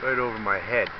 right over my head.